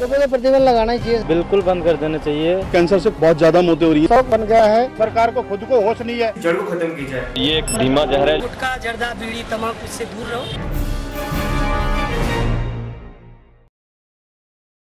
लोगों को प्रतिबंध लगाना चाहिए। बिल्कुल बंद कर देना चाहिए। कैंसर से बहुत ज़्यादा मौतें हो रही है। शौक बन गया है। सरकार को खुद को होश नहीं है। जड़ को खत्म की जाए ये एक धीमा जहर है। गुटखा जर्दा बीड़ी तम्बाकू इससे दूर रहो।